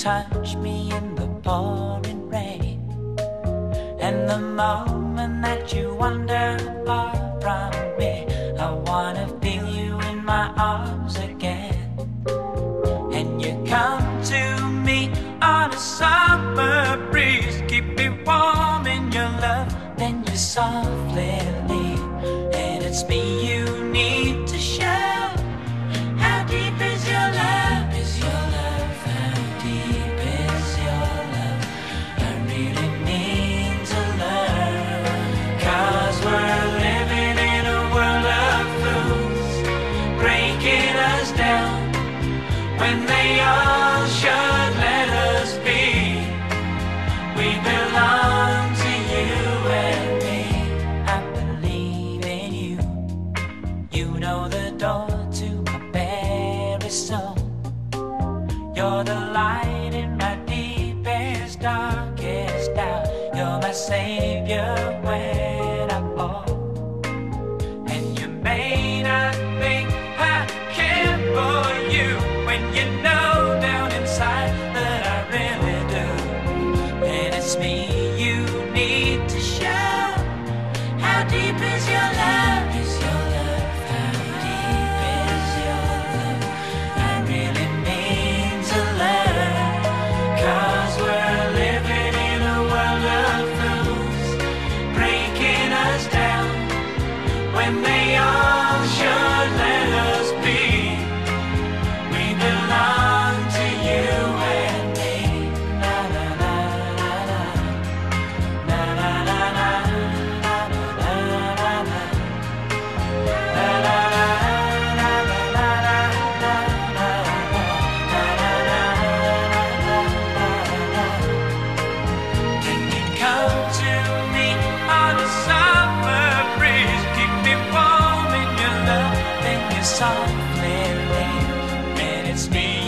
touch me in the pouring rain. And the moment that you wander far from me, I wanna feel you in my arms again. And you come to me on a summer breeze, keep me warm in your love, then you softly when they all should let us be. We belong to you and me. I believe in you. You know the door to my very soul. You're the light in my deepest, darkest doubt. You're my savior when me you need to show. How deep is your love? me.